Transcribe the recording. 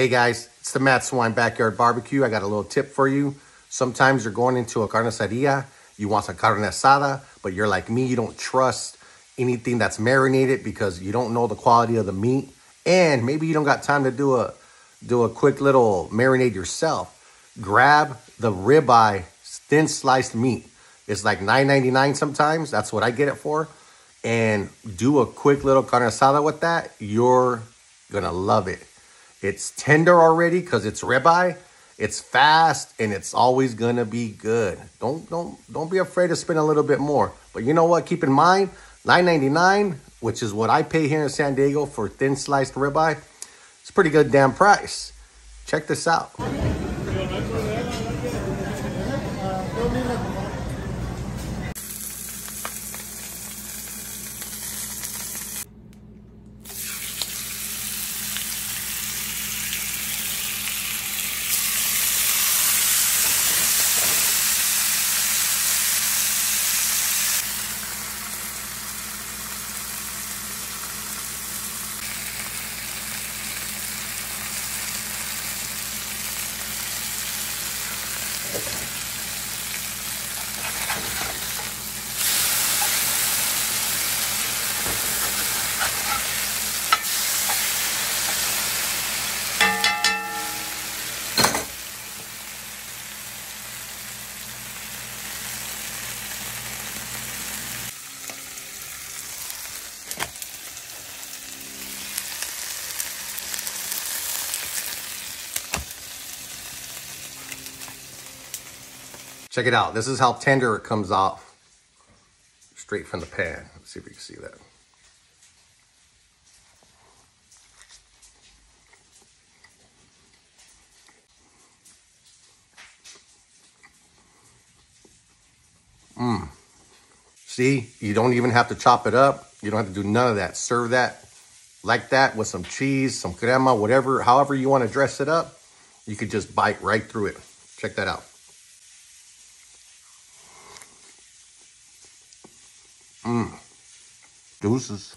Hey guys, it's the Mad Swine Backyard Barbecue. I got a little tip for you. Sometimes you're going into a carniceria, you want some carne asada, but you're like me, you don't trust anything that's marinated because you don't know the quality of the meat. And maybe you don't got time to do a do a quick little marinade yourself. Grab the ribeye thin sliced meat. It's like $9.99 sometimes. That's what I get it for. And do a quick little carne asada with that. You're gonna love it. It's tender already because it's ribeye. It's fast and it's always gonna be good. Don't don't don't be afraid to spend a little bit more. But you know what? Keep in mind, $9.99, which is what I pay here in San Diego for thin sliced ribeye. It's a pretty good damn price. Check this out. Check it out. This is how tender it comes off straight from the pan. Let's see if we can see that. Mmm. See, you don't even have to chop it up. You don't have to do none of that. Serve that like that with some cheese, some crema, whatever, however you want to dress it up. You could just bite right through it. Check that out. Mmm. Deuces.